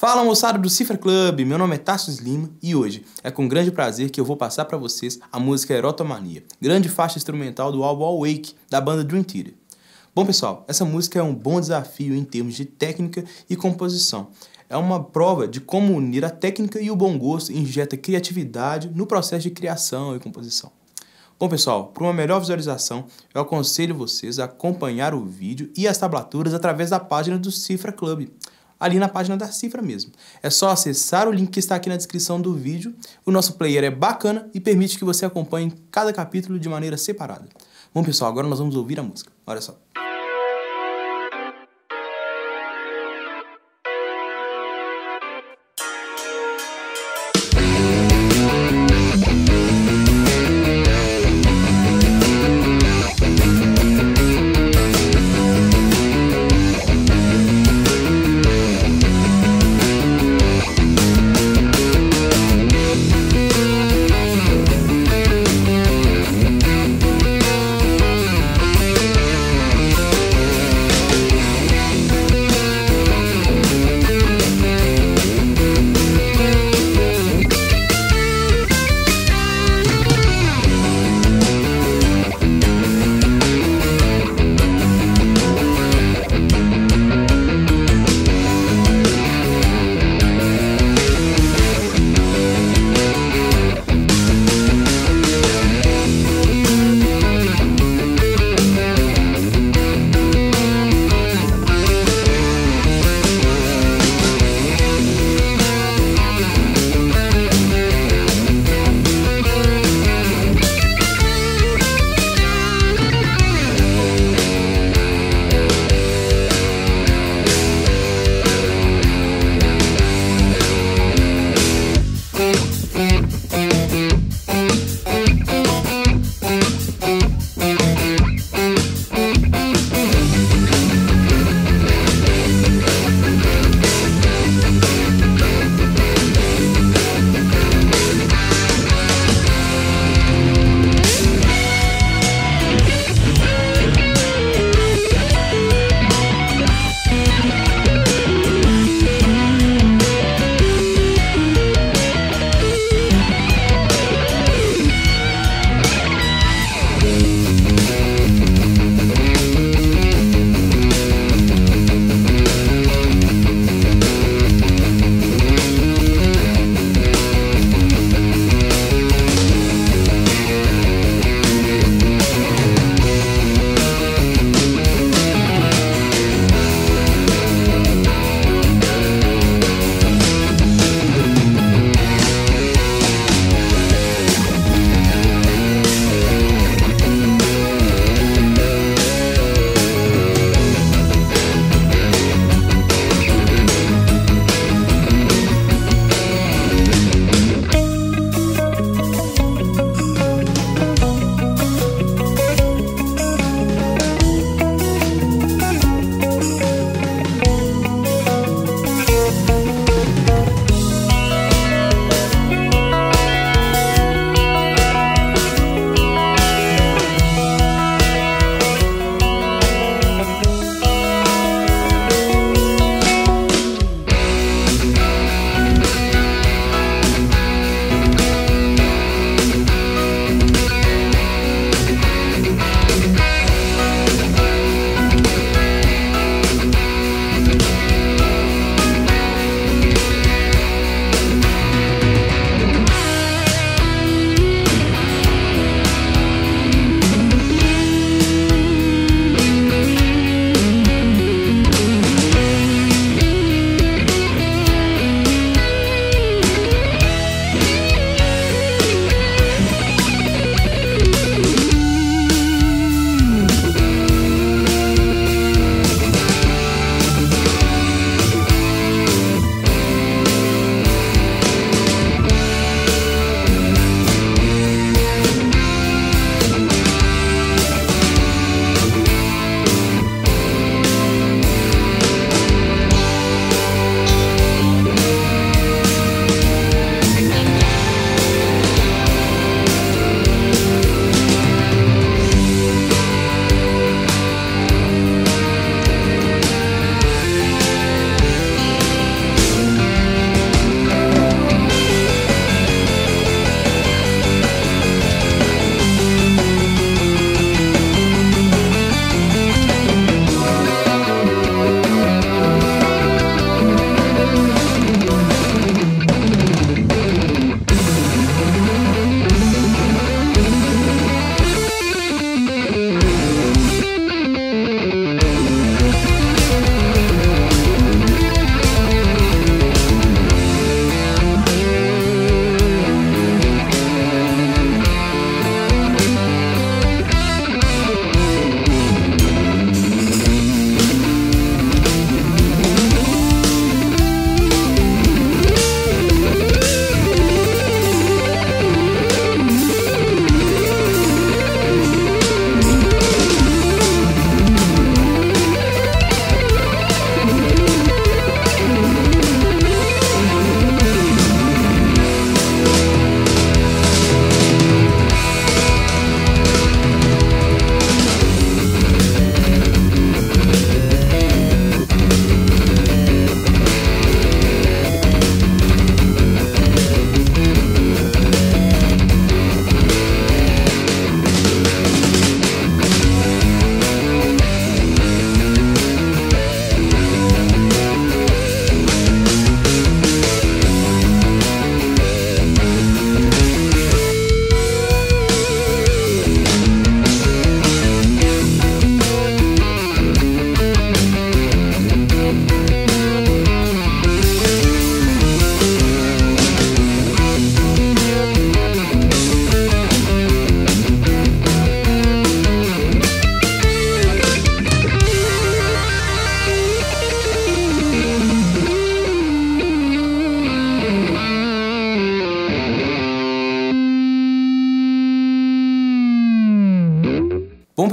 Fala moçada do Cifra Club, meu nome é Tassos Lima e hoje é com grande prazer que eu vou passar para vocês a música Erotomania, grande faixa instrumental do álbum Awake da banda Dream Theater. Bom pessoal, essa música é um bom desafio em termos de técnica e composição. É uma prova de como unir a técnica e o bom gosto injeta criatividade no processo de criação e composição. Bom pessoal, para uma melhor visualização, eu aconselho vocês a acompanhar o vídeo e as tablaturas através da página do Cifra Club ali na página da cifra mesmo. É só acessar o link que está aqui na descrição do vídeo. O nosso player é bacana e permite que você acompanhe cada capítulo de maneira separada. Bom, pessoal, agora nós vamos ouvir a música. Olha só.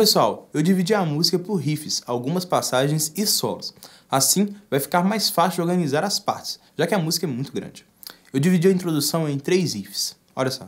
Pessoal, eu dividi a música por riffs, algumas passagens e solos. Assim, vai ficar mais fácil organizar as partes, já que a música é muito grande. Eu dividi a introdução em três riffs. Olha só.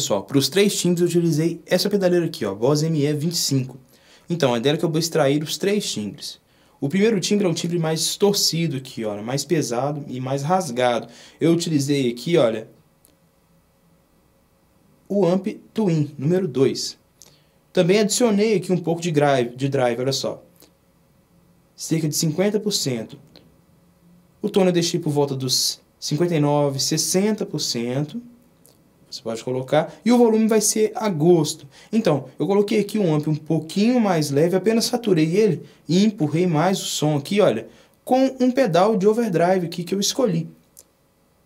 Pessoal, para os três timbres eu utilizei essa pedaleira aqui, ó, Boss ME25. Então, é dela que eu vou extrair os três timbres. O primeiro timbre é um timbre mais distorcido aqui, olha, mais pesado e mais rasgado. Eu utilizei aqui, olha, o amp Twin, número 2. Também adicionei aqui um pouco de drive, de drive, olha só. Cerca de 50%. O tom eu deixei por volta dos 59, 60%. Você pode colocar. E o volume vai ser a gosto. Então, eu coloquei aqui um amp um pouquinho mais leve, apenas saturei ele e empurrei mais o som aqui, olha, com um pedal de overdrive aqui que eu escolhi.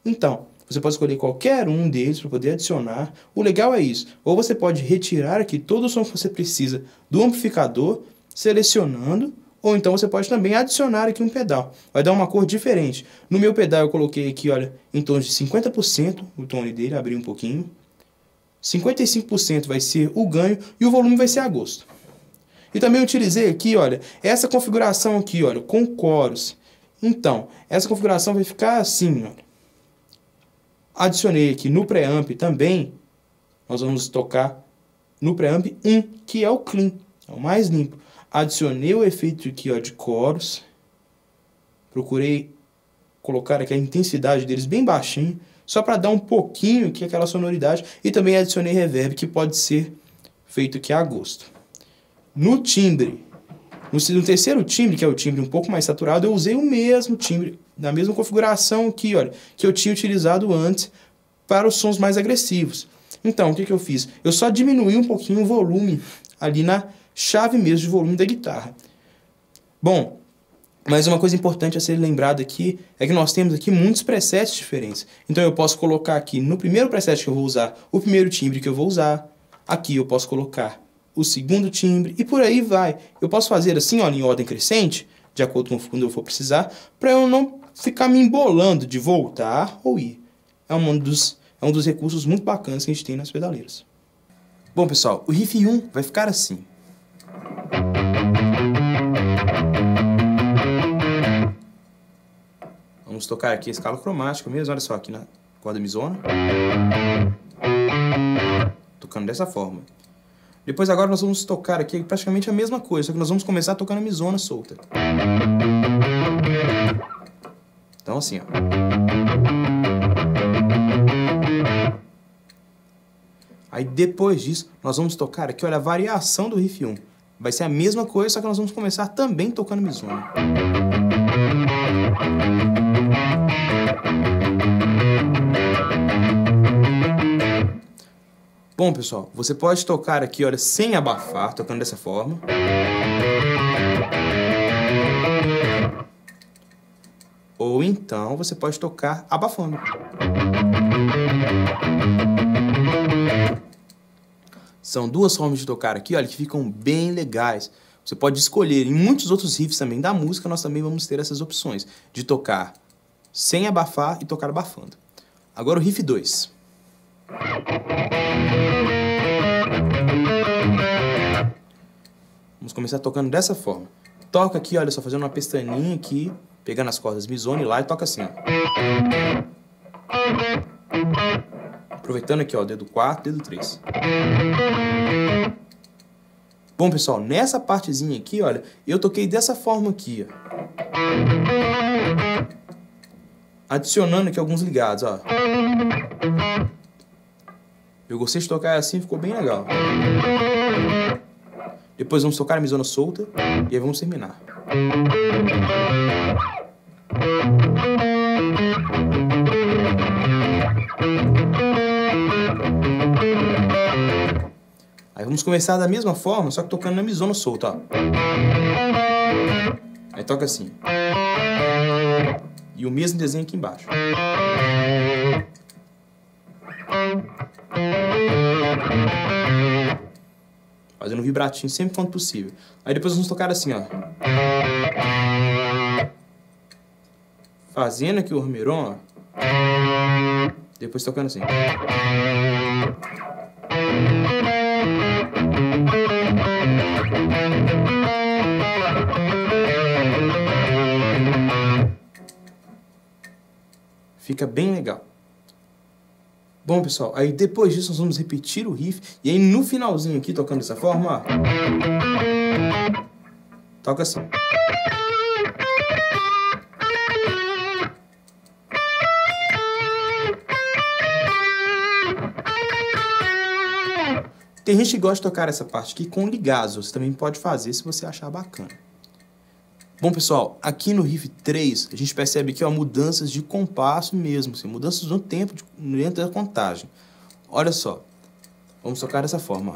Então, você pode escolher qualquer um deles para poder adicionar. O legal é isso. Ou você pode retirar aqui todo o som que você precisa do amplificador, selecionando ou então você pode também adicionar aqui um pedal. Vai dar uma cor diferente. No meu pedal eu coloquei aqui, olha, em tons de 50% o tone dele, abri um pouquinho. 55% vai ser o ganho e o volume vai ser a gosto. E também utilizei aqui, olha, essa configuração aqui, olha, com coros. Então, essa configuração vai ficar assim, olha. Adicionei aqui no preamp também, nós vamos tocar no preamp 1, que é o clean, é o mais limpo adicionei o efeito aqui ó, de coros, procurei colocar aqui a intensidade deles bem baixinho, só para dar um pouquinho aqui aquela sonoridade, e também adicionei reverb que pode ser feito aqui a gosto. No timbre, no, terceiro timbre, que é o timbre um pouco mais saturado, eu usei o mesmo timbre, na mesma configuração aqui, olha, que eu tinha utilizado antes para os sons mais agressivos. Então, o que, que eu fiz? Eu só diminui um pouquinho o volume ali na chave mesmo de volume da guitarra. Bom, mas uma coisa importante a ser lembrada aqui é que nós temos aqui muitos presets diferentes. Então eu posso colocar aqui no primeiro preset que eu vou usar o primeiro timbre que eu vou usar. Aqui eu posso colocar o segundo timbre e por aí vai. Eu posso fazer assim, olha, em ordem crescente, de acordo com quando eu for precisar, para eu não ficar me embolando de voltar ou ir. É um dos, é um dos recursos muito bacanas que a gente tem nas pedaleiras. Bom, pessoal, o riff 1 vai ficar assim. Vamos tocar aqui a escala cromática mesmo, olha só, aqui na corda misona. Tocando dessa forma. Depois agora nós vamos tocar aqui praticamente a mesma coisa, só que nós vamos começar tocando a misona solta. Então assim, ó. Aí depois disso, nós vamos tocar aqui, olha, a variação do riff 1. Vai ser a mesma coisa, só que nós vamos começar também tocando Mizuno. Bom, pessoal, você pode tocar aqui, olha, sem abafar, tocando dessa forma. Ou então você pode tocar abafando. São duas formas de tocar aqui, olha, que ficam bem legais. Você pode escolher. Em muitos outros riffs também da música, nós também vamos ter essas opções de tocar sem abafar e tocar abafando. Agora o riff 2. Vamos começar tocando dessa forma. Toca aqui, olha só, fazendo uma pestaninha aqui, pegando as cordas mizone lá e toca assim. Aproveitando aqui, ó, dedo 4, dedo 3. Bom, pessoal, nessa partezinha aqui, olha, eu toquei dessa forma aqui, ó. Adicionando aqui alguns ligados, ó. Eu gostei de tocar assim, ficou bem legal. Depois vamos tocar a misona solta e aí vamos terminar. Vamos começar da mesma forma, só que tocando na misona solta, ó. Aí toca assim. E o mesmo desenho aqui embaixo. Fazendo um vibratinho sempre quanto possível. Aí depois vamos tocar assim, ó. Fazendo aqui o hormeron, ó. Depois tocando assim. Fica bem legal. Bom, pessoal, aí depois disso nós vamos repetir o riff. E aí no finalzinho aqui, tocando dessa forma, ó. Toca assim. Tem gente que gosta de tocar essa parte aqui com ligados. Você também pode fazer se você achar bacana. Bom, pessoal, aqui no riff 3, a gente percebe que ó, mudanças de compasso mesmo, assim, mudanças no tempo de, dentro da contagem. Olha só, vamos tocar dessa forma.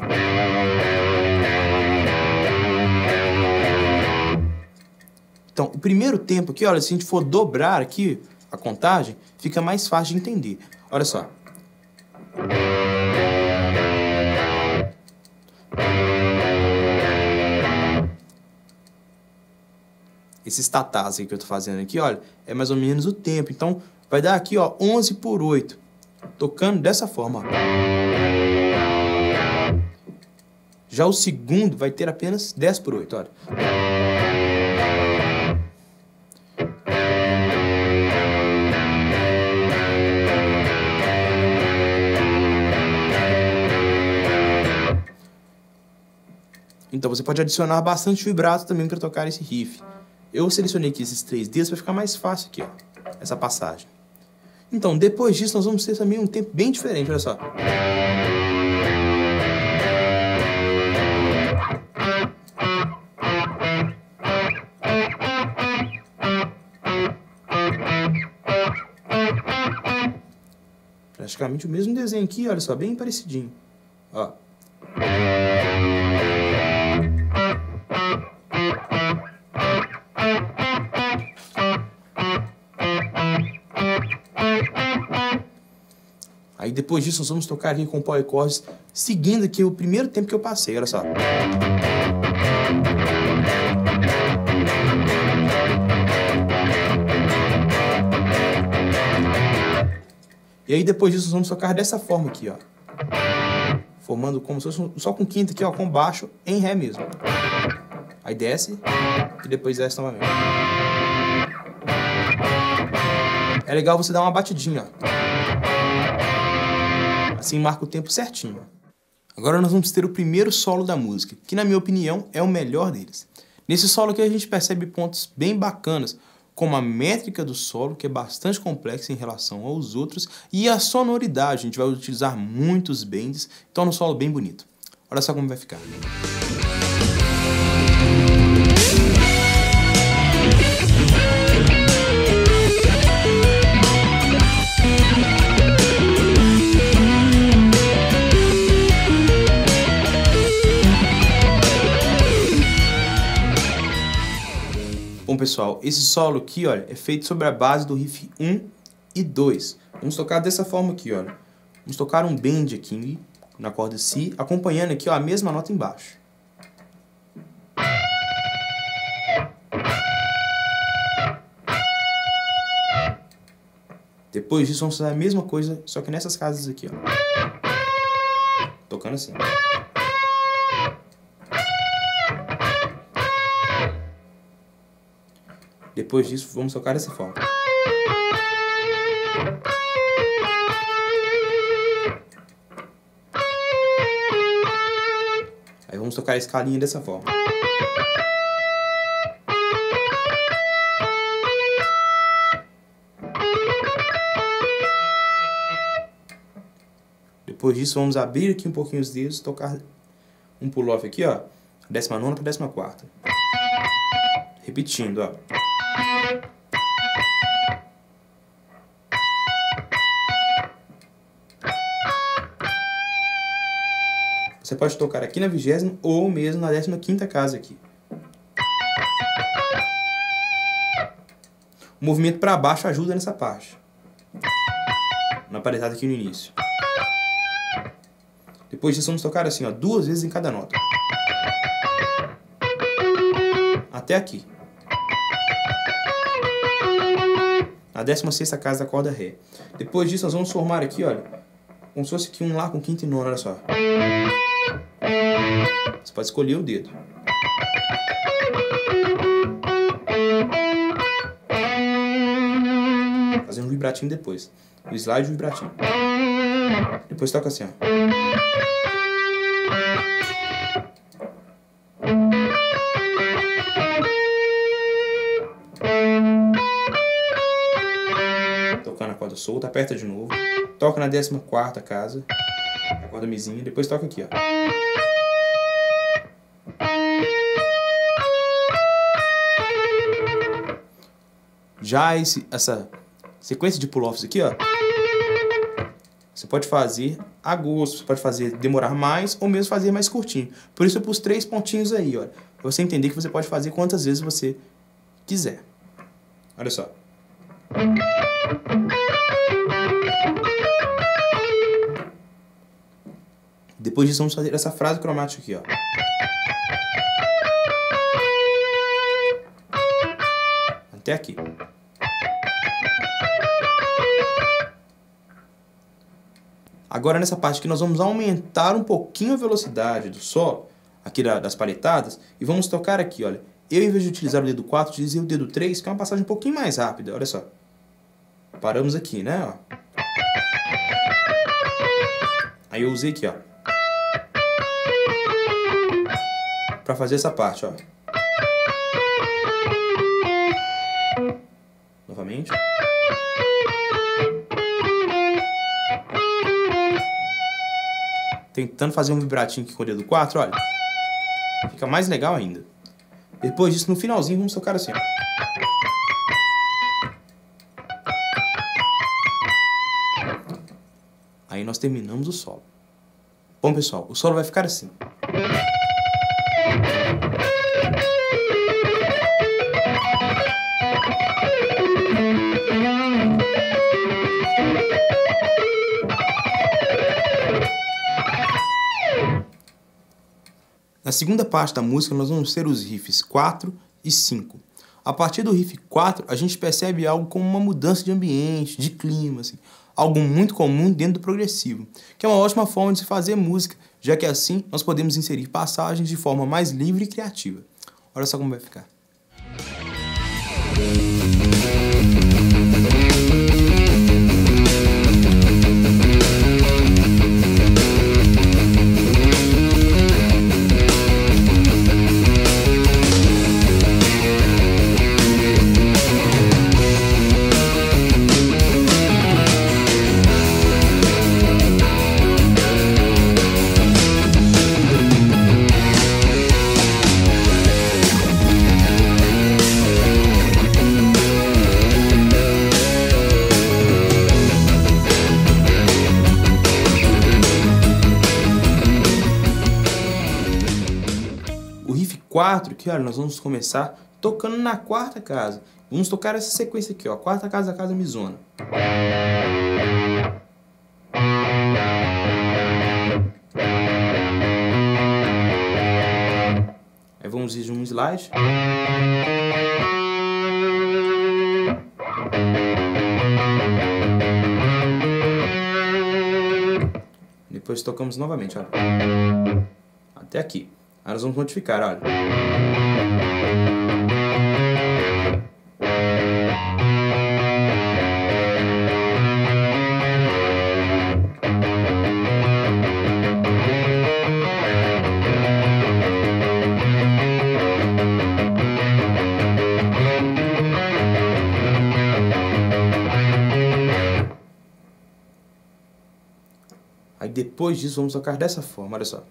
Então, o primeiro tempo aqui, olha, se a gente for dobrar aqui a contagem, fica mais fácil de entender. Olha só. Esses tatás que eu estou fazendo aqui, olha, é mais ou menos o tempo. Então, vai dar aqui, ó, 11 por 8. Tocando dessa forma, ó. Já o segundo vai ter apenas 10 por 8, olha. Então você pode adicionar bastante vibrato também para tocar esse riff. Eu selecionei aqui esses três dedos para ficar mais fácil aqui, ó, essa passagem. Então, depois disso, nós vamos ter também um tempo bem diferente, olha só. Praticamente o mesmo desenho aqui, olha só, bem parecidinho. Ó. Aí depois disso nós vamos tocar aqui com power chords, seguindo aqui o primeiro tempo que eu passei, olha só. E aí depois disso nós vamos tocar dessa forma aqui, ó. Formando como se fosse só com quinta aqui, ó, com baixo em ré mesmo. Aí desce e depois desce novamente. É legal você dar uma batidinha, ó. Assim marca o tempo certinho. Agora nós vamos ter o primeiro solo da música, que na minha opinião é o melhor deles. Nesse solo aqui a gente percebe pontos bem bacanas, como a métrica do solo, que é bastante complexa em relação aos outros, e a sonoridade, a gente vai utilizar muitos bends, então é um solo bem bonito. Olha só como vai ficar. Pessoal, esse solo aqui, olha, é feito sobre a base do riff 1 e 2. Vamos tocar dessa forma aqui, olha. Vamos tocar um bend aqui na corda Si, acompanhando aqui ó, a mesma nota embaixo. Depois disso, vamos fazer a mesma coisa, só que nessas casas aqui, ó. Tocando assim. Depois disso, vamos tocar dessa forma. Aí vamos tocar a escalinha dessa forma. Depois disso, vamos abrir aqui um pouquinho os dedos, tocar um pull-off aqui, ó. Décima nona para décima quarta. Repetindo, ó. Pode tocar aqui na vigésima ou mesmo na décima quinta casa aqui. O movimento para baixo ajuda nessa parte. Na paretada aqui no início. Depois disso vamos tocar assim, ó, duas vezes em cada nota. Até aqui. Na décima sexta casa da corda Ré. Depois disso nós vamos formar aqui, olha, como se fosse aqui um Lá com quinta e nona, olha só. Você pode escolher o dedo. Fazendo um vibratinho depois. O slide e o vibratinho. Depois toca assim, ó. Tocando a corda solta, aperta de novo. Toca na 14 quarta casa. A corda mizinha, depois toca aqui, ó. Já esse, essa sequência de pull-offs aqui, ó, você pode fazer a gosto, você pode fazer demorar mais ou mesmo fazer mais curtinho. Por isso eu pus três pontinhos aí, ó, pra você entender que você pode fazer quantas vezes você quiser. Olha só. Depois disso vamos fazer essa frase cromática aqui, ó. Até aqui. Agora nessa parte aqui nós vamos aumentar um pouquinho a velocidade do solo, aqui das paletadas, e vamos tocar aqui, olha. Eu, em vez de utilizar o dedo 4, utilizei o dedo 3, que é uma passagem um pouquinho mais rápida, olha só. Paramos aqui, né, ó. Aí eu usei aqui, ó. Pra fazer essa parte, ó. Novamente. tentando fazer um vibratinho aqui com o dedo 4, olha. Fica mais legal ainda. Depois disso, no finalzinho, vamos tocar assim, ó. Aí nós terminamos o solo. Bom, pessoal, o solo vai ficar assim. Na segunda parte da música, nós vamos ter os riffs 4 e 5. A partir do riff 4, a gente percebe algo como uma mudança de ambiente, de clima, assim, algo muito comum dentro do progressivo, que é uma ótima forma de se fazer música, já que assim nós podemos inserir passagens de forma mais livre e criativa. Olha só como vai ficar. Que olha, nós vamos começar tocando na quarta casa. Vamos tocar essa sequência aqui, ó. Quarta casa, casa, mizona. Aí vamos ir um slide. Depois tocamos novamente, olha. Até aqui. Aí nós vamos modificar, olha. Aí depois disso vamos tocar dessa forma, olha só.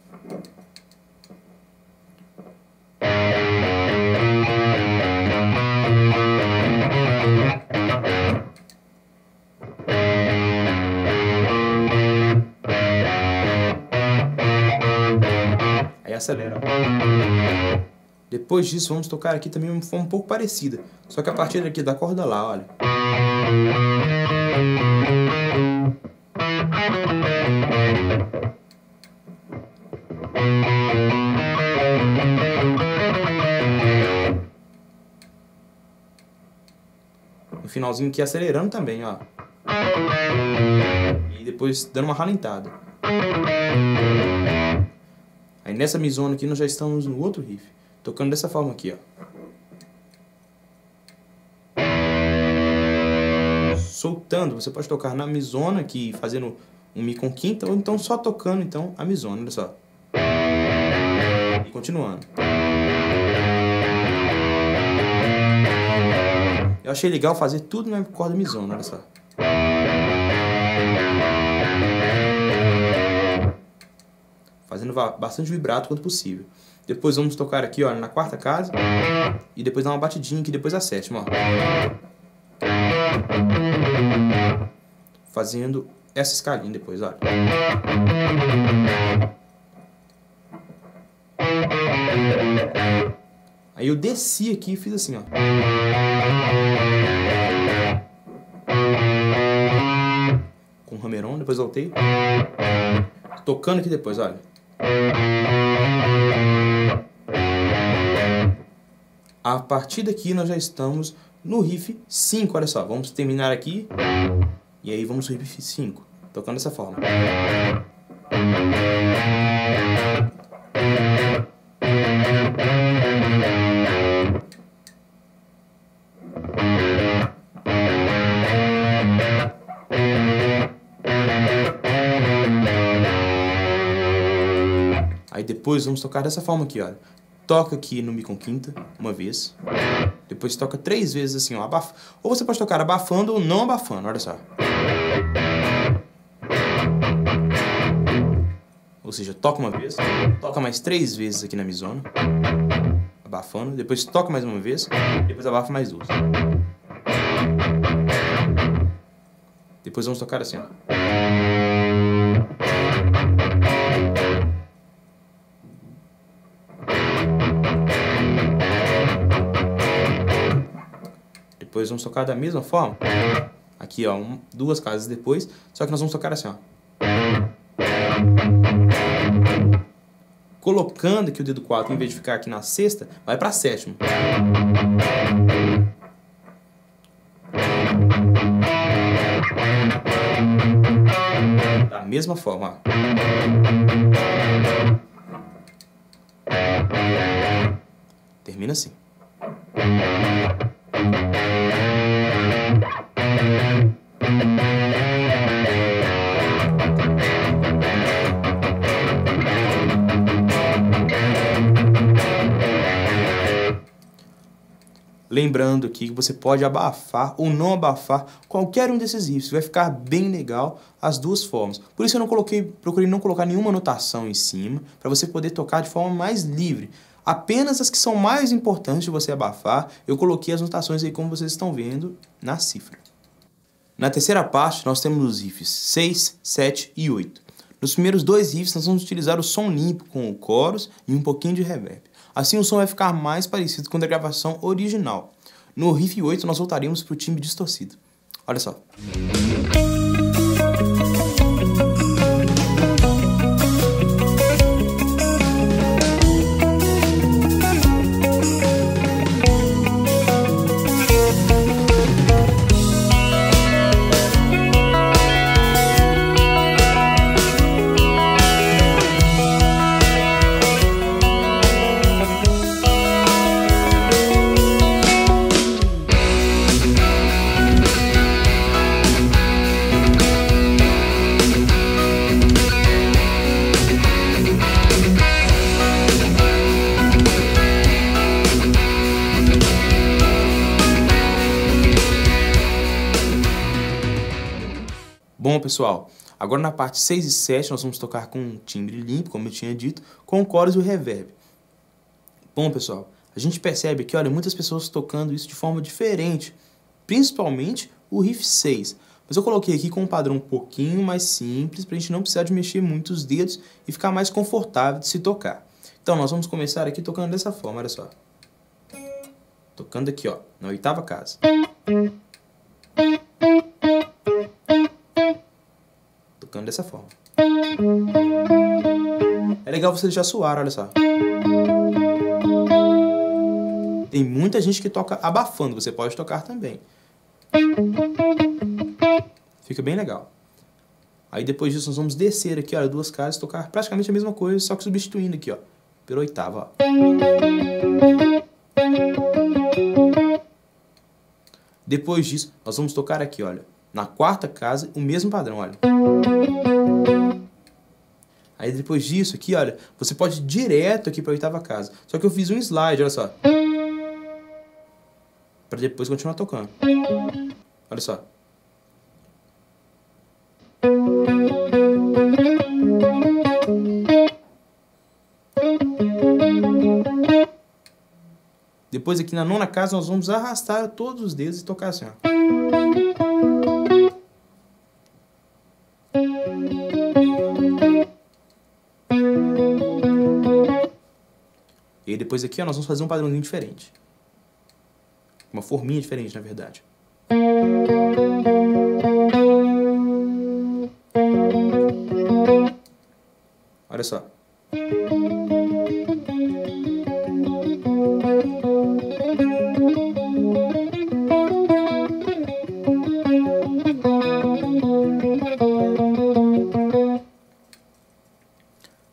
Acelera. Depois disso vamos tocar aqui também uma forma um pouco parecida, só que a partir daqui da corda lá, olha. No finalzinho aqui acelerando também, ó. E depois dando uma ralentada. Aí nessa mizona aqui nós já estamos no outro riff. Tocando dessa forma aqui, ó. Soltando, você pode tocar na mizona aqui, fazendo um Mi com quinta, ou então só tocando então a mizona, olha só. E continuando. Eu achei legal fazer tudo na corda mizona, olha só. Fazendo bastante vibrato quanto possível. Depois vamos tocar aqui, ó, na quarta casa. E depois dar uma batidinha aqui, depois a sétima, ó. Fazendo essa escalinha depois, olha. Aí eu desci aqui e fiz assim, ó. Com o hammer-on, depois voltei. Tocando aqui depois, olha. A partir daqui nós já estamos no riff 5, olha só. Vamos terminar aqui e aí vamos no riff 5, tocando dessa forma. Aí depois vamos tocar dessa forma aqui, olha. Toca aqui no Mi com quinta, uma vez. Depois toca três vezes assim, ó, abaf... Ou você pode tocar abafando ou não abafando, olha só. Ou seja, toca uma vez, toca mais três vezes aqui na mizona, abafando, depois toca mais uma vez, depois abafa mais duas. Depois vamos tocar assim, ó. Depois vamos tocar da mesma forma. Aqui, ó, um, duas casas depois. Só que nós vamos tocar assim, ó. Colocando aqui o dedo 4, em vez de ficar aqui na sexta, vai pra sétima. Da mesma forma, ó. Termina assim. Lembrando que você pode abafar ou não abafar qualquer um desses riffs, vai ficar bem legal as duas formas. Por isso eu não coloquei, procurei não colocar nenhuma notação em cima, para você poder tocar de forma mais livre. Apenas as que são mais importantes de você abafar, eu coloquei as notações aí como vocês estão vendo na cifra. Na terceira parte, nós temos os riffs 6, 7 e 8. Nos primeiros dois riffs, nós vamos utilizar o som limpo com o chorus e um pouquinho de reverb. Assim o som vai ficar mais parecido com a gravação original. No riff 8 nós voltaremos para o timbre distorcido. Olha só. Pessoal, agora na parte 6 e 7 nós vamos tocar com um timbre limpo, como eu tinha dito, com o chorus e o reverb. Bom, pessoal, a gente percebe aqui, olha, muitas pessoas tocando isso de forma diferente, principalmente o riff 6. Mas eu coloquei aqui com um padrão um pouquinho mais simples, para a gente não precisar de mexer muito os dedos e ficar mais confortável de se tocar. Então, nós vamos começar aqui tocando dessa forma, olha só. Tocando aqui, ó, na oitava casa. Tocando dessa forma. É legal você deixar suar, olha só. Tem muita gente que toca abafando, você pode tocar também. Fica bem legal. Aí depois disso nós vamos descer aqui, olha, duas casas, tocar praticamente a mesma coisa, só que substituindo aqui, ó, pela oitava, ó. Depois disso, nós vamos tocar aqui, olha, na quarta casa, o mesmo padrão, olha. Aí depois disso aqui, olha, você pode ir direto aqui para a oitava casa. Só que eu fiz um slide, olha só. Para depois continuar tocando. Olha só. Depois aqui na nona casa nós vamos arrastar todos os dedos e tocar assim, ó. Depois aqui ó, nós vamos fazer um padrãozinho diferente. Uma forminha diferente, na verdade. Olha só.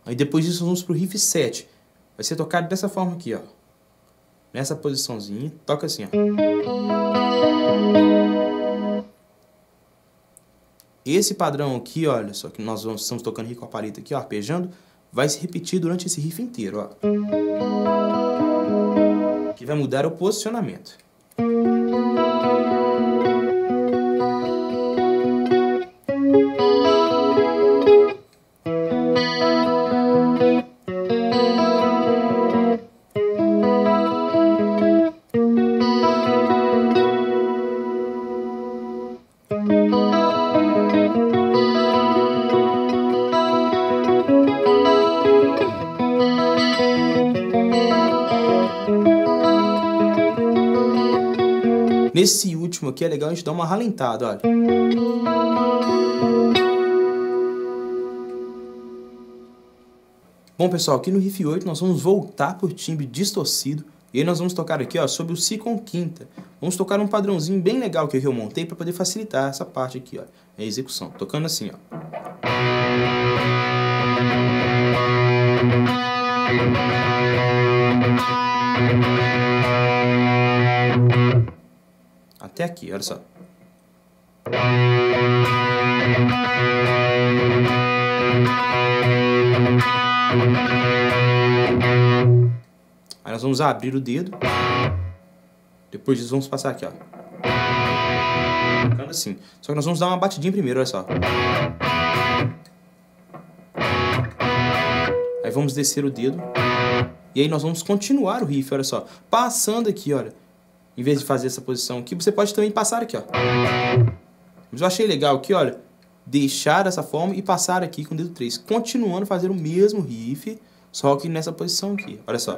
Aí depois disso vamos para o riff 7. Vai ser tocado dessa forma aqui, ó. Nessa posiçãozinha. Toca assim, ó. Esse padrão aqui, olha só, que nós estamos tocando rico a paleta aqui, ó, arpejando, vai se repetir durante esse riff inteiro, ó. Que vai mudar o posicionamento. Aqui é legal a gente dar uma ralentada, olha. Bom, pessoal, aqui no riff 8 nós vamos voltar por timbre distorcido e aí nós vamos tocar aqui, ó, sobre o Si com quinta. Vamos tocar um padrãozinho bem legal que eu montei para poder facilitar essa parte aqui, ó, a execução. Tocando assim, ó. Até aqui, olha só. Aí nós vamos abrir o dedo. Depois disso vamos passar aqui, ó. Ficando assim. Só que nós vamos dar uma batidinha primeiro, olha só. Aí vamos descer o dedo. E aí nós vamos continuar o riff, olha só. Passando aqui, olha. Em vez de fazer essa posição aqui, você pode também passar aqui, ó. Mas eu achei legal aqui, olha. Deixar dessa forma e passar aqui com o dedo 3. Continuando a fazer o mesmo riff, Só que nessa posição aqui, olha só.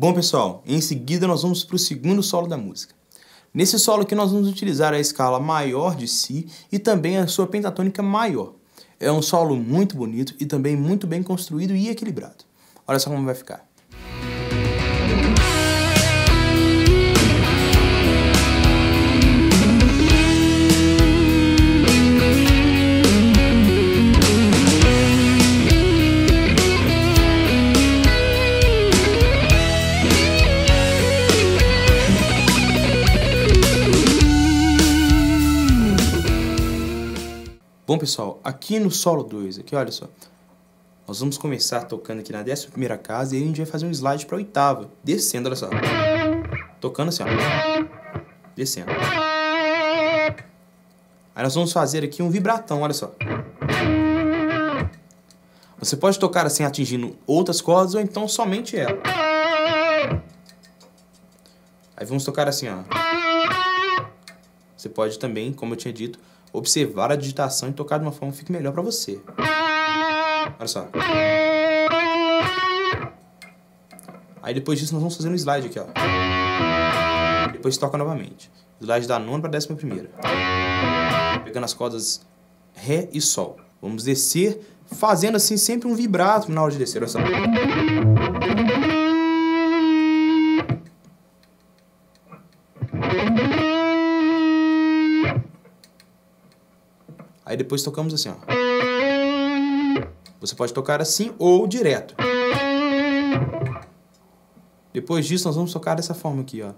Bom, pessoal, em seguida nós vamos para o segundo solo da música. Nesse solo aqui nós vamos utilizar a escala maior de Si e também a sua pentatônica maior. É um solo muito bonito e também muito bem construído e equilibrado. Olha só como vai ficar. Bom, pessoal, aqui no solo 2, aqui, olha só. Nós vamos começar tocando aqui na 11 casa e a gente vai fazer um slide para oitava, descendo, olha só. Tocando assim, ó. Descendo. Aí nós vamos fazer aqui um vibratão, olha só. Você pode tocar assim atingindo outras cordas ou então somente ela. Aí vamos tocar assim, ó. Você pode também, como eu tinha dito, observar a digitação e tocar de uma forma que fique melhor para você. Olha só. Aí depois disso nós vamos fazer um slide aqui, ó. Depois toca novamente. Slide da nona para décima primeira. Pegando as cordas Ré e Sol. Vamos descer, fazendo assim sempre um vibrato na hora de descer. Olha só. Depois tocamos assim, ó. Você pode tocar assim ou direto. Depois disso, nós vamos tocar dessa forma aqui, ó.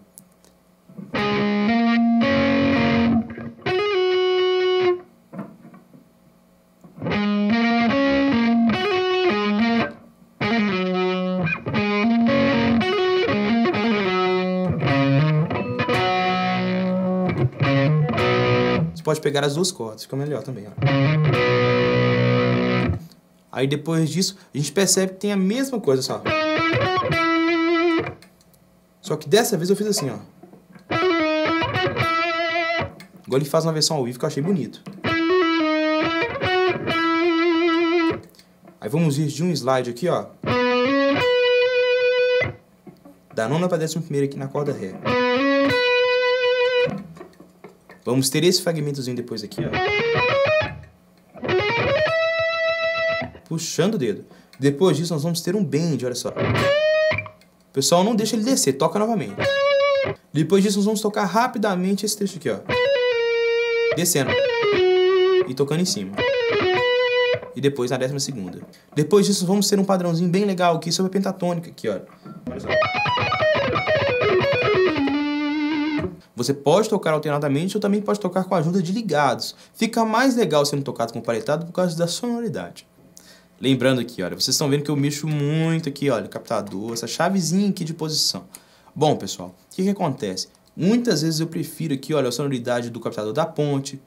Pode pegar as duas cordas, fica melhor também. Ó. Aí depois disso, a gente percebe que tem a mesma coisa, só. Só que dessa vez eu fiz assim, ó. Agora ele faz uma versão ao vivo que eu achei bonito. Aí vamos ir de um slide aqui, ó. Da nona para décima primeira aqui na corda Ré. Vamos ter esse fragmentozinho depois aqui, ó. Puxando o dedo. Depois disso, nós vamos ter um bend, olha só. Pessoal, não deixa ele descer, toca novamente. Depois disso, nós vamos tocar rapidamente esse trecho aqui, ó. Descendo. E tocando em cima. E depois na décima segunda. Depois disso, vamos ter um padrãozinho bem legal aqui sobre a pentatônica, aqui, ó. Olha só. Você pode tocar alternadamente ou também pode tocar com a ajuda de ligados. Fica mais legal sendo tocado com paletado por causa da sonoridade. Lembrando aqui, olha, vocês estão vendo que eu mexo muito aqui, olha, captador, essa chavezinha aqui de posição. Bom, pessoal, o que, que acontece? Muitas vezes eu prefiro aqui, olha, a sonoridade do captador da ponte.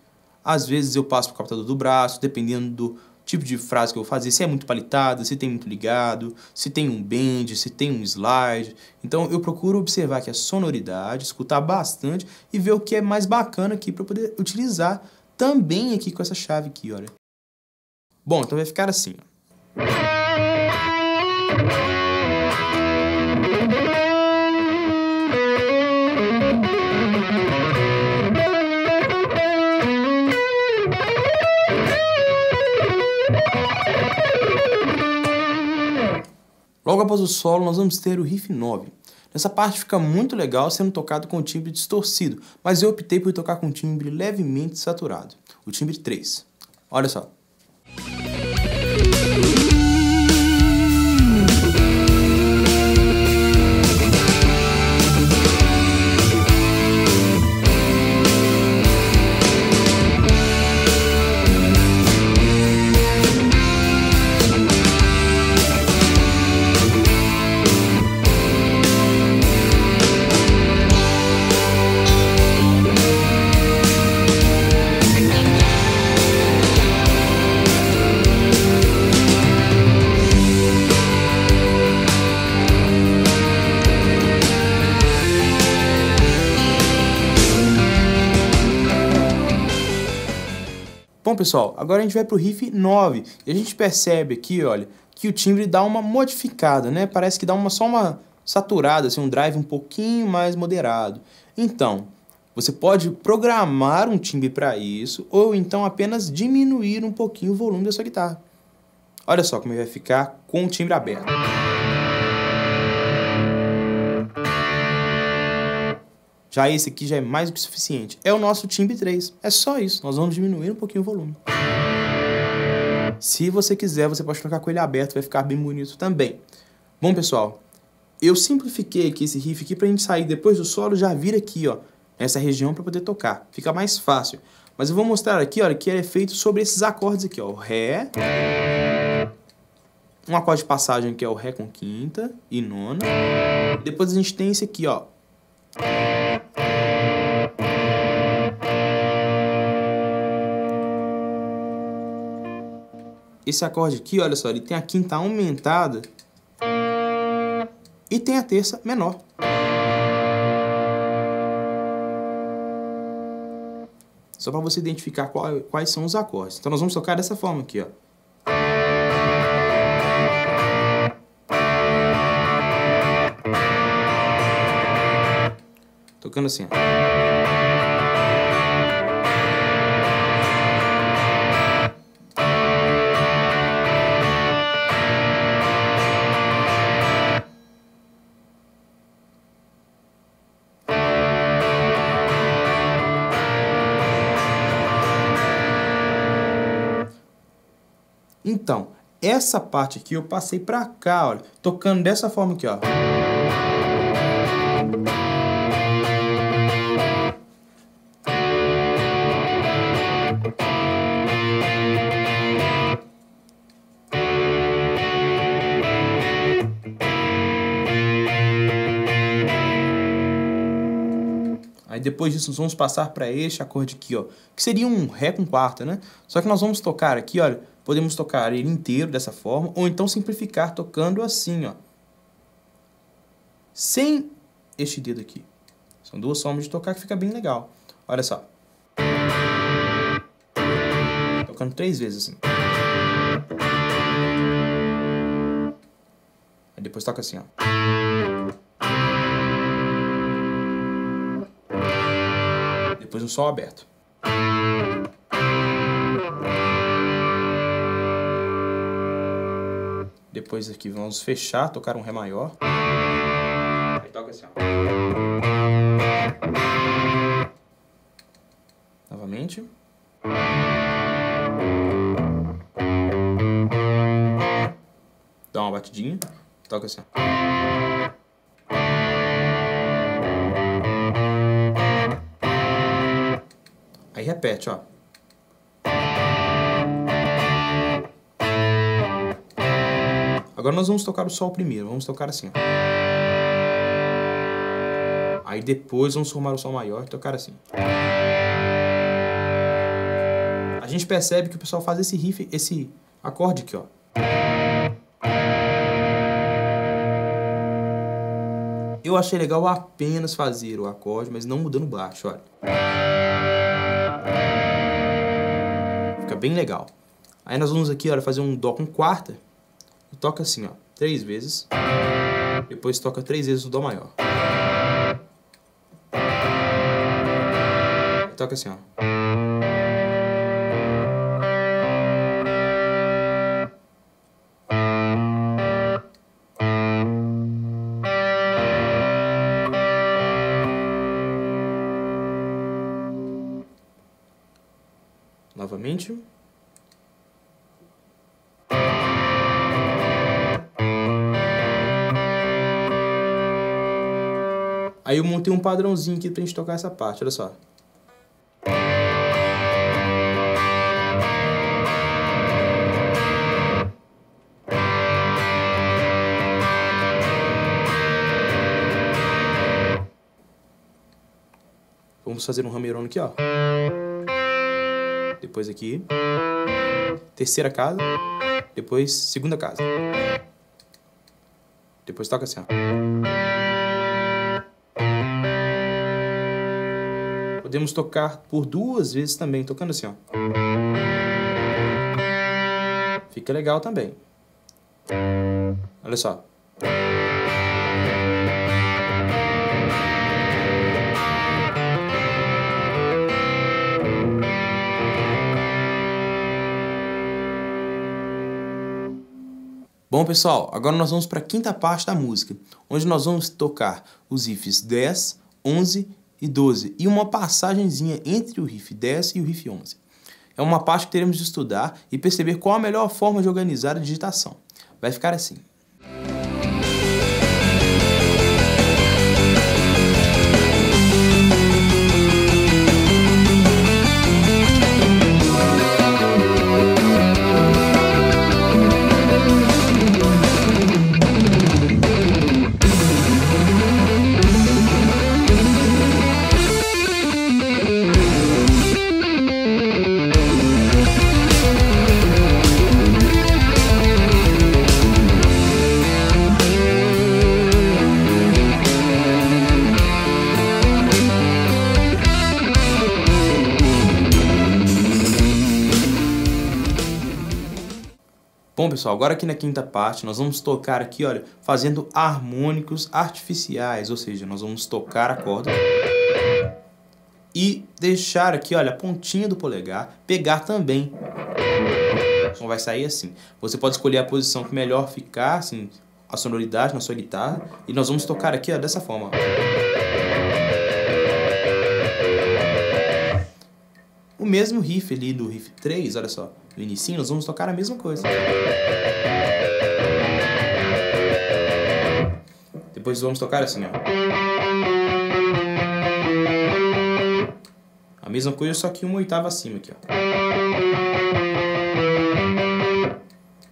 Às vezes eu passo para o captador do braço, dependendo do, tipo de frase que eu vou fazer, se é muito palitada, se tem muito ligado, se tem um bend, se tem um slide. Então eu procuro observar aqui a sonoridade, escutar bastante e ver o que é mais bacana aqui para poder utilizar também aqui com essa chave aqui, olha. Bom, então vai ficar assim, ó. Logo após o solo, nós vamos ter o riff 9. Nessa parte fica muito legal sendo tocado com timbre distorcido, mas eu optei por tocar com timbre levemente saturado, o timbre 3. Olha só. Bom, pessoal, agora a gente vai para o riff 9 e a gente percebe aqui, olha, que o timbre dá uma modificada, né? Parece que dá uma, só uma saturada, assim, um drive um pouquinho mais moderado. Então, você pode programar um timbre para isso ou então apenas diminuir um pouquinho o volume da sua guitarra. Olha só como ele vai ficar com o timbre aberto. Já esse aqui já é mais do que suficiente. É o nosso timbre 3. É só isso. Nós vamos diminuir um pouquinho o volume. Se você quiser, você pode tocar com ele aberto, vai ficar bem bonito também. Bom, pessoal, eu simplifiquei aqui esse riff aqui pra gente sair depois do solo já vir aqui, ó, nessa região para poder tocar. Fica mais fácil. Mas eu vou mostrar aqui, olha, que ele é feito sobre esses acordes aqui, ó, o Ré, um acorde de passagem que é o Ré com quinta e nona. Depois a gente tem esse aqui, ó. Esse acorde aqui, olha só, ele tem a quinta aumentada e tem a terça menor. Só para você identificar qual, quais são os acordes. Então nós vamos tocar dessa forma aqui, ó. Tocando assim, ó. Então, essa parte aqui eu passei para cá, olha, tocando dessa forma aqui, ó. Aí depois disso nós vamos passar para este acorde aqui, ó, que seria um Ré com quarta, né? Só que nós vamos tocar aqui, olha, podemos tocar ele inteiro dessa forma, ou então simplificar tocando assim, ó. Sem este dedo aqui. São duas formas de tocar que fica bem legal. Olha só. Tocando três vezes assim. Aí depois toca assim, ó. depois um sol aberto. Depois aqui vamos fechar, tocar um Ré maior. Aí toca assim, ó. Novamente. Dá uma batidinha, toca assim. Aí repete, ó. Agora nós vamos tocar o Sol primeiro. Vamos tocar assim, ó. Aí depois vamos formar o Sol maior e tocar assim. A gente percebe que o pessoal faz esse riff, esse acorde aqui, ó. Eu achei legal apenas fazer o acorde, mas não mudando baixo, olha. Fica bem legal. Aí nós vamos aqui, olha, fazer um Dó com quarta. Toca assim, ó, três vezes. Depois toca três vezes o Dó maior. E toca assim, ó. Montei um padrãozinho aqui pra gente tocar essa parte, olha só. Vamos fazer um rameirão aqui, ó. Depois aqui. Terceira casa. Depois segunda casa. Depois toca assim, ó. Podemos tocar por duas vezes também, tocando assim, ó. Fica legal também. Olha só. Bom, pessoal, agora nós vamos para a quinta parte da música, onde nós vamos tocar os riffs 10, 11 e 12 e uma passagenzinha entre o riff 10 e o riff 11. É uma parte que teremos de estudar e perceber qual a melhor forma de organizar a digitação. Vai ficar assim. Pessoal, agora aqui na quinta parte nós vamos tocar aqui, olha, fazendo harmônicos artificiais, ou seja, nós vamos tocar a corda e deixar aqui, olha, a pontinha do polegar pegar também. Então vai sair assim. Você pode escolher a posição que melhor ficar, assim, a sonoridade na sua guitarra e nós vamos tocar aqui, ó, dessa forma. O mesmo riff ali do riff 3, olha só no início, nós vamos tocar a mesma coisa. Depois vamos tocar assim, ó. A mesma coisa, só que uma oitava acima aqui, ó.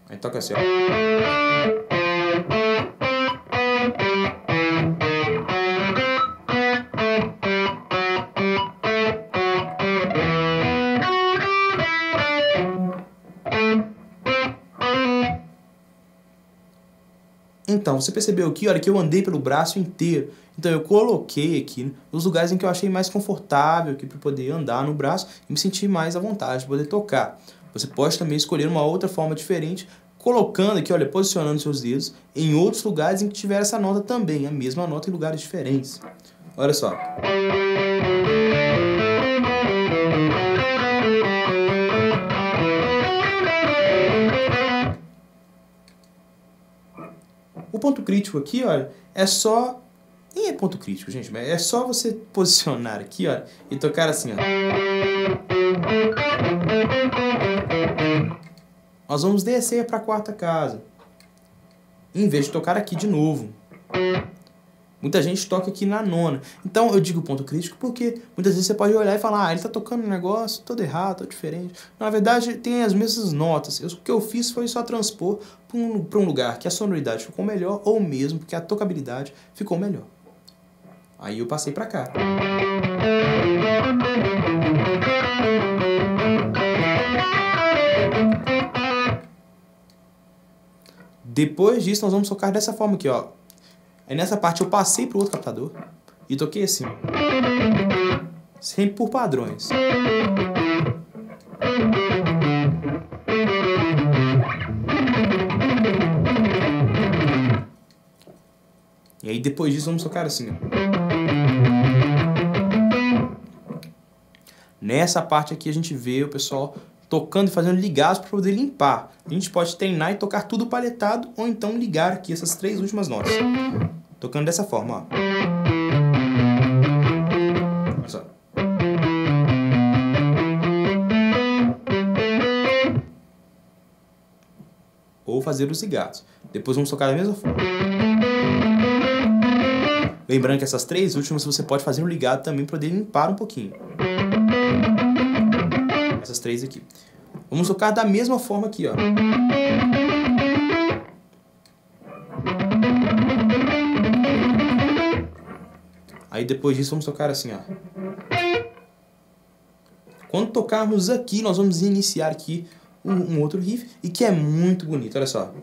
Aí toca assim, ó. Então, você percebeu aqui, olha, que eu andei pelo braço inteiro. Então, eu coloquei aqui nos lugares em que eu achei mais confortável aqui para poder andar no braço e me sentir mais à vontade de poder tocar. Você pode também escolher uma outra forma diferente, colocando aqui, olha, posicionando seus dedos em outros lugares em que tiver essa nota também, a mesma nota em lugares diferentes. Olha só. Ponto crítico aqui, olha, é só... Nem é ponto crítico, gente, mas é só você posicionar aqui, olha, e tocar assim, ó. Nós vamos descer para a quarta casa. Em vez de tocar aqui de novo. Muita gente toca aqui na nona. Então eu digo ponto crítico porque muitas vezes você pode olhar e falar, ah, ele está tocando um negócio todo errado, todo diferente. Na verdade, tem as mesmas notas. Eu, o que eu fiz foi só transpor para um, um lugar que a sonoridade ficou melhor ou mesmo que a tocabilidade ficou melhor. Aí eu passei para cá. Depois disso, nós vamos tocar dessa forma aqui, ó. Aí nessa parte eu passei pro outro captador e toquei assim. Sempre por padrões. E aí depois disso vamos tocar assim. Ó. Nessa parte aqui a gente vê o pessoal tocando e fazendo ligados para poder limpar. A gente pode treinar e tocar tudo paletado ou então ligar aqui essas três últimas notas. Tocando dessa forma, ó. Ou fazer os ligados. Depois vamos tocar da mesma forma. Lembrando que essas três últimas você pode fazer um ligado também para poder limpar um pouquinho essas três aqui. Vamos tocar da mesma forma aqui, ó. Aí depois disso vamos tocar assim, ó. Quando tocarmos aqui, nós vamos iniciar aqui um, um outro riff e que é muito bonito, olha só.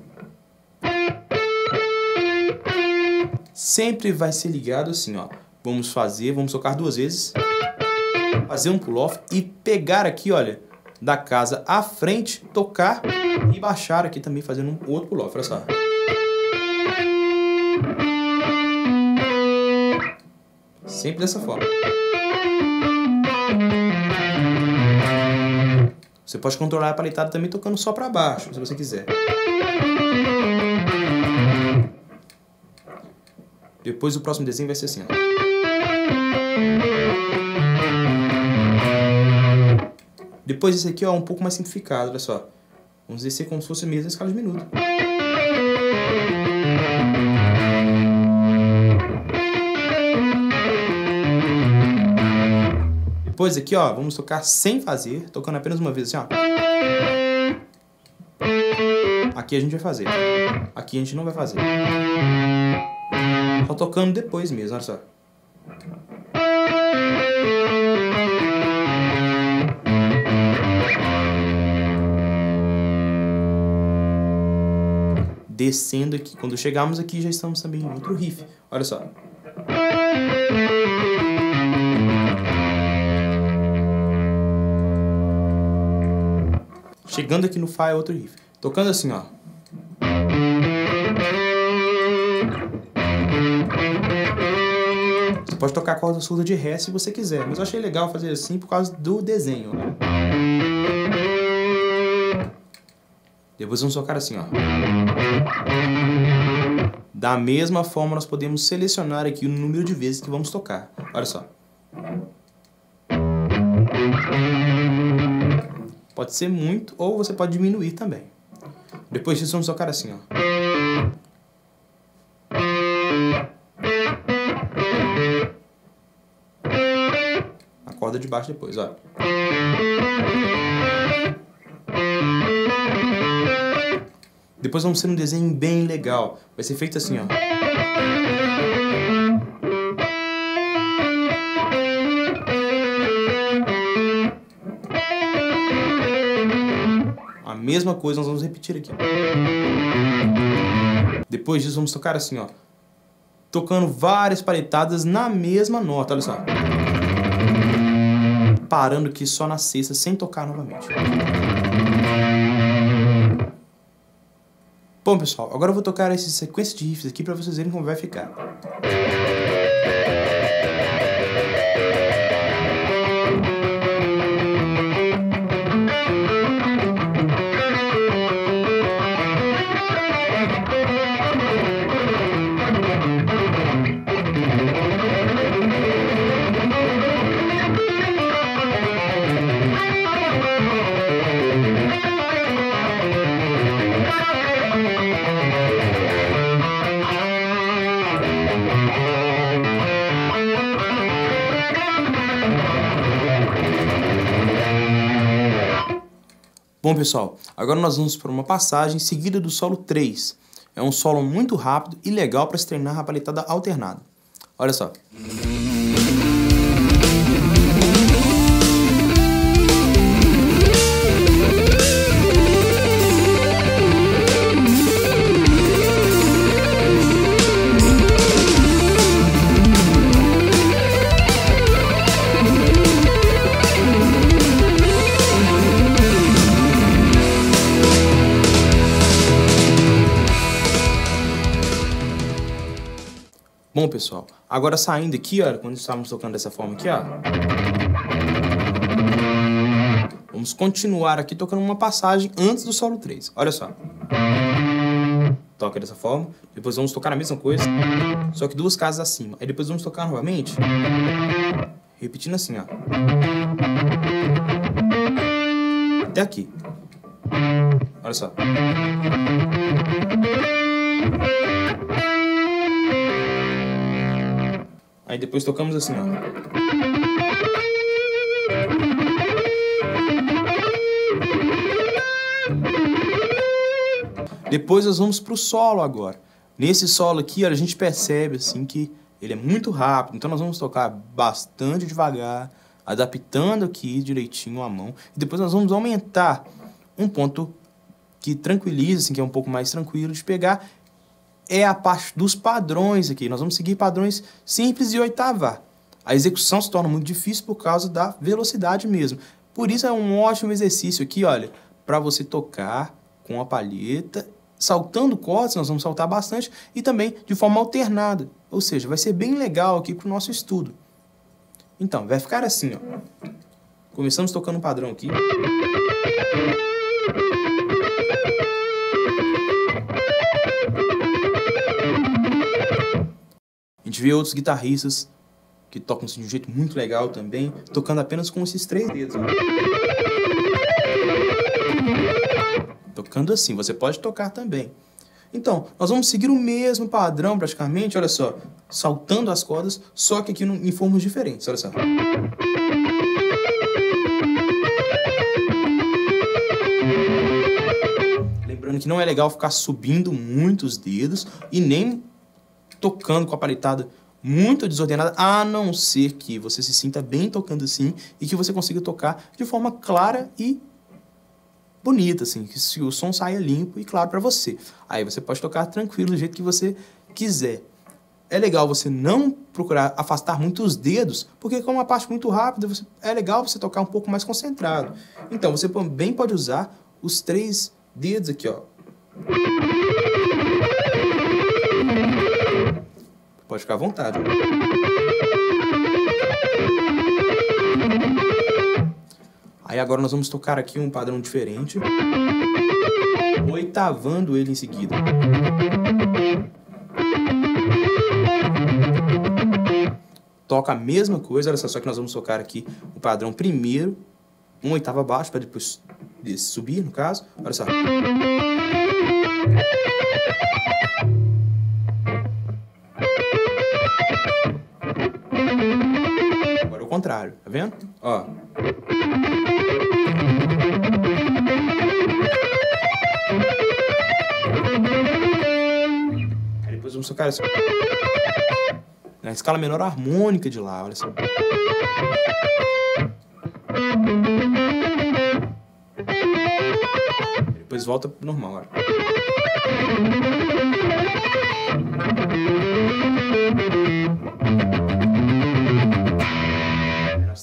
Sempre vai ser ligado assim, ó. Vamos fazer, vamos tocar duas vezes fazer um pull-off e pegar aqui, olha, da casa à frente, tocar E baixar aqui também fazendo um outro pull-off, olha só. Sempre dessa forma. Você pode controlar a paletada também tocando só para baixo, se você quiser. Depois o próximo desenho vai ser assim, ó. Depois esse aqui ó, é um pouco mais simplificado, olha só. Vamos descer como se fosse mesmo a escala de minuto. Depois aqui, ó, vamos tocar sem fazer, tocando apenas uma vez assim, ó. Aqui a gente vai fazer. Aqui a gente não vai fazer. Só tocando depois mesmo, olha só. Descendo aqui. Quando chegarmos aqui, já estamos também em outro riff. Olha só. Chegando aqui no Fá é outro riff. Tocando assim, ó. Você pode tocar a corda surda de Ré se você quiser, mas eu achei legal fazer assim por causa do desenho. Né? Depois vamos tocar assim, ó. Da mesma forma, nós podemos selecionar aqui o número de vezes que vamos tocar. Olha só. Pode ser muito ou você pode diminuir também. Depois disso, vamos tocar assim, ó. A corda de baixo depois, ó. Depois vamos ter um desenho bem legal. Vai ser feito assim, ó. Mesma coisa nós vamos repetir aqui. Depois disso vamos tocar assim, ó. Tocando várias paletadas na mesma nota, olha só. Parando aqui só na sexta, sem tocar novamente. Bom, pessoal, agora eu vou tocar essa sequência de riffs aqui para vocês verem como vai ficar. Bom, pessoal, agora nós vamos para uma passagem seguida do solo 3. É um solo muito rápido e legal para se treinar a paletada alternada. Olha só. Pessoal, agora saindo aqui, ó, quando estávamos tocando dessa forma aqui, ó. Vamos continuar aqui tocando uma passagem antes do solo 3. Olha só. Toca dessa forma. Depois vamos tocar a mesma coisa, só que duas casas acima. Aí depois vamos tocar novamente, repetindo assim, ó. Até aqui. Olha só. Aí depois tocamos assim, ó. Depois nós vamos pro solo agora. Nesse solo aqui, a gente percebe assim que ele é muito rápido, então nós vamos tocar bastante devagar, adaptando aqui direitinho a mão. E depois nós vamos aumentar um ponto que tranquiliza, assim, que é um pouco mais tranquilo de pegar é a parte dos padrões aqui. Nós vamos seguir padrões simples e oitava. A execução se torna muito difícil por causa da velocidade mesmo. Por isso é um ótimo exercício aqui, olha, para você tocar com a palheta, saltando cordas, nós vamos saltar bastante, e também de forma alternada. Ou seja, vai ser bem legal aqui para o nosso estudo. Então, vai ficar assim, ó. Começamos tocando um padrão aqui. A gente vê outros guitarristas que tocam assim, de um jeito muito legal também, tocando apenas com esses três dedos. Ó. Tocando assim, você pode tocar também. Então, nós vamos seguir o mesmo padrão praticamente, olha só, saltando as cordas, só que aqui em formas diferentes, olha só. Lembrando que não é legal ficar subindo muitos dedos e nem tocando com a paletada muito desordenada, a não ser que você se sinta bem tocando assim e que você consiga tocar de forma clara e bonita, assim, que o som saia limpo e claro para você. Aí você pode tocar tranquilo do jeito que você quiser. É legal você não procurar afastar muito os dedos, porque como é uma parte muito rápida, você, é legal você tocar um pouco mais concentrado. Então você bem pode usar os três dedos aqui, ó. Pode ficar à vontade. Aí agora nós vamos tocar aqui um padrão diferente, oitavando ele em seguida. Toca a mesma coisa, olha só, só que nós vamos tocar aqui o padrão primeiro, uma oitava abaixo, para depois subir, no caso. Olha só. Contrário, tá vendo? Ó. Aí depois vamos tocar assim. Na escala menor harmônica de lá, olha só. Depois volta pro normal. Olha.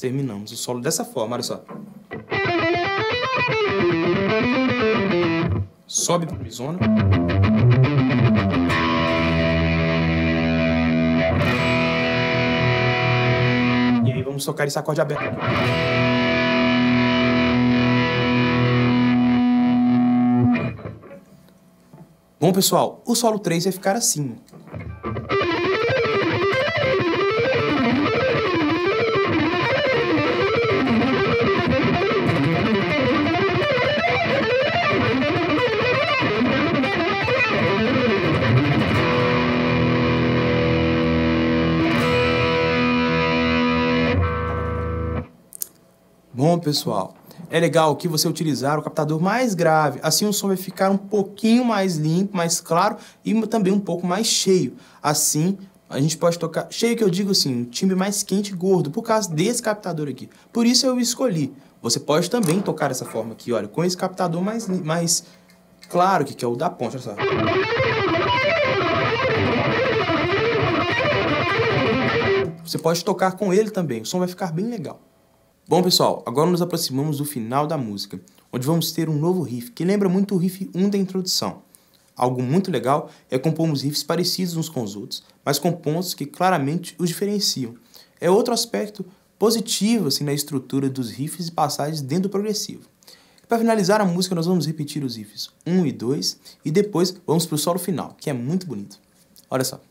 Terminamos o solo dessa forma, olha só. Sobe para zona. E aí vamos tocar esse acorde aberto. Bom, pessoal, o solo 3 vai ficar assim. Pessoal, é legal que você utilizar o captador mais grave, assim o som vai ficar um pouquinho mais limpo, mais claro e também um pouco mais cheio. Assim, a gente pode tocar, cheio que eu digo assim, um timbre mais quente e gordo, por causa desse captador aqui. Por isso eu escolhi. Você pode também tocar dessa forma aqui, olha, com esse captador mais, mais claro, que é o da ponte, olha só. Você pode tocar com ele também, o som vai ficar bem legal. Bom, pessoal, agora nos aproximamos do final da música, onde vamos ter um novo riff, que lembra muito o riff 1 da introdução. Algo muito legal é compormos riffs parecidos uns com os outros, mas com pontos que claramente os diferenciam. É outro aspecto positivo assim, na estrutura dos riffs e passagens dentro do progressivo. Para finalizar a música, nós vamos repetir os riffs 1 e 2 e depois vamos para o solo final, que é muito bonito. Olha só.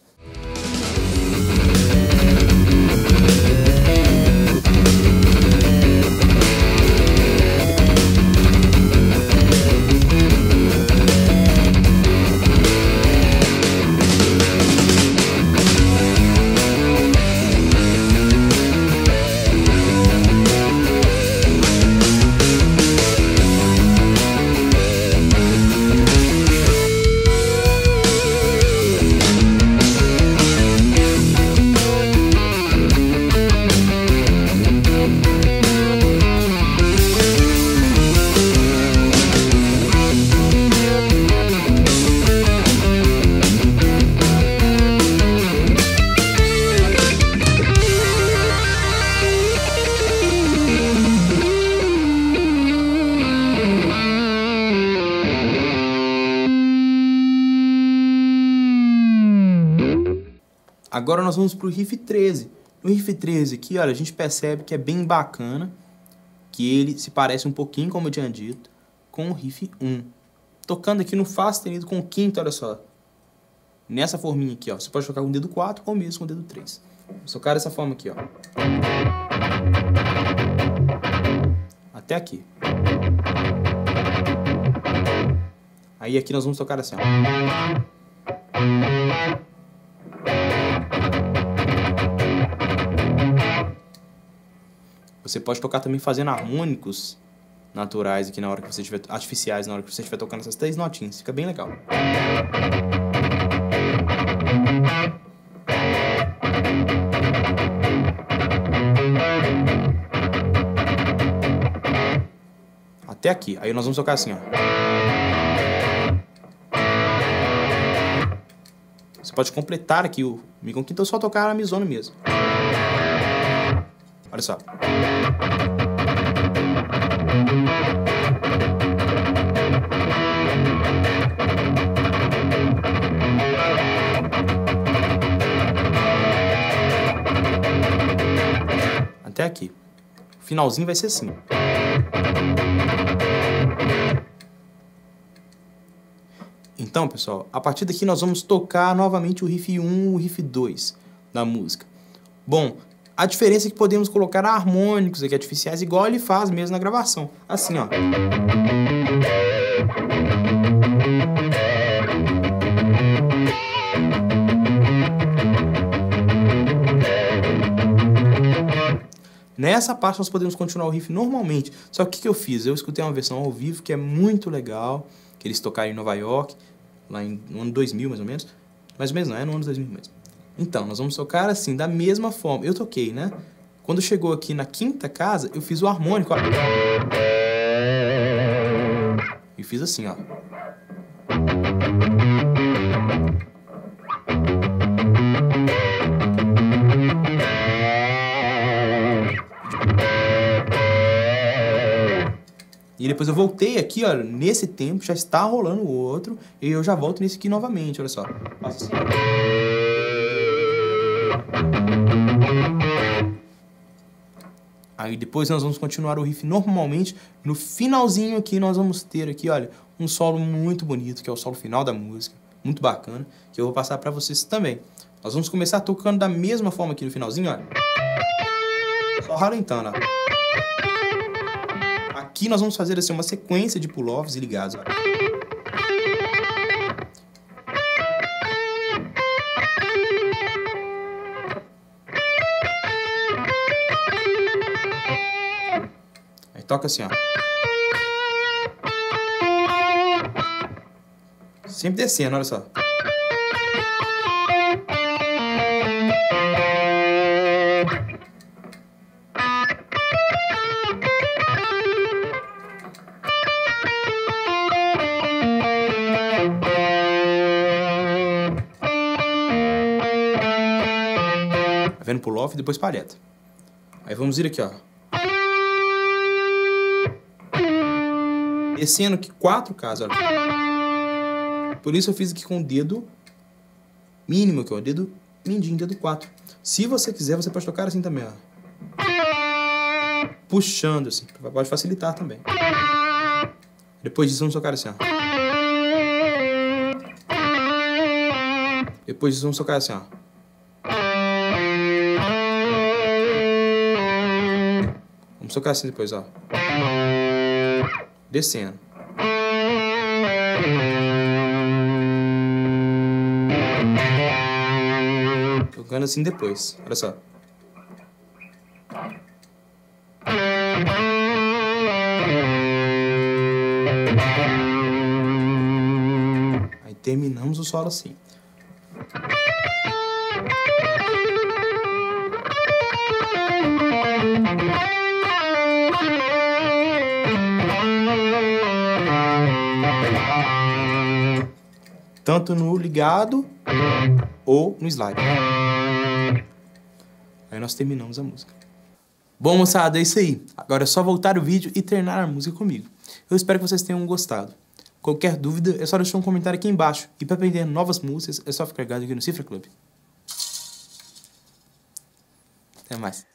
Agora nós vamos pro riff 13. No riff 13 aqui, olha, a gente percebe que é bem bacana, que ele se parece um pouquinho, como eu tinha dito, com o riff 1. Tocando aqui no Fá sustenido com o quinto, olha só. Nessa forminha aqui, ó. Você pode tocar com o dedo 4 ou mesmo com o dedo 3. Vou tocar dessa forma aqui, ó. Até aqui. Aí aqui nós vamos tocar assim, ó. Você pode tocar também fazendo harmônicos naturais aqui na hora que você estiver artificiais na hora que você estiver tocando essas três notinhas, fica bem legal. Até aqui. Aí nós vamos tocar assim, ó. Você pode completar aqui o Mi com quinta ou só tocar a misona mesmo. Olha só. Até aqui. O finalzinho vai ser assim. Então, pessoal, a partir daqui nós vamos tocar novamente o riff 1 o riff 2 da música. Bom, a diferença é que podemos colocar harmônicos aqui artificiais igual ele faz mesmo na gravação. Assim, ó. Nessa parte nós podemos continuar o riff normalmente. Só que o que, eu fiz? Eu escutei uma versão ao vivo que é muito legal, que eles tocaram em Nova York, lá em, no ano 2000 mais ou menos. Mais ou menos não, é no ano 2000 mesmo. Então, nós vamos tocar assim, da mesma forma. Eu toquei, né? Quando chegou aqui na quinta casa, eu fiz o harmônico, ó. E fiz assim, ó. E depois eu voltei aqui, olha, nesse tempo já está rolando o outro, e eu já volto nesse aqui novamente, olha só. Faço assim. Aí depois nós vamos continuar o riff normalmente. No finalzinho aqui nós vamos ter aqui, olha, um solo muito bonito, que é o solo final da música. Muito bacana, que eu vou passar para vocês também. Nós vamos começar tocando da mesma forma aqui no finalzinho, olha. Só ralentando, ó. Aqui nós vamos fazer assim uma sequência de pull-offs e ligados, olha. Toca assim, ó. Sempre descendo, olha só. Tá vendo pull off e depois palheta. Aí vamos ir aqui, ó. Descendo aqui quatro casas, olha. Por isso eu fiz aqui com o dedo mínimo, aqui, ó. Dedo mindinho, dedo 4. Se você quiser, você pode tocar assim também, ó. Puxando, assim. Pode facilitar também. Depois disso, vamos tocar assim, ó. Depois disso, vamos tocar assim, ó. Vamos tocar assim depois, ó descendo. Tocando assim depois. Olha só. Aí terminamos o solo assim. Tanto no ligado ou no slide. Aí nós terminamos a música. Bom, moçada, é isso aí. Agora é só voltar o vídeo e terminar a música comigo. Eu espero que vocês tenham gostado. Qualquer dúvida, é só deixar um comentário aqui embaixo. E para aprender novas músicas, é só ficar ligado aqui no Cifra Club. Até mais.